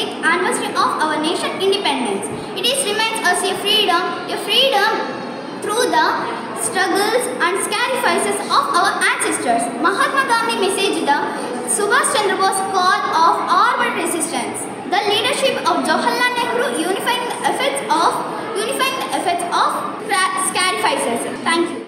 25th anniversary of our nation independence. It is reminds us a freedom, a freedom through the struggles and sacrifices of our ancestors. Mahatma Gandhi messaged the Subhash Chandra Bose call of armed resistance. The leadership of Jawaharlal Nehru unifying the efforts of unifying the efforts of sacrifices. Thank you.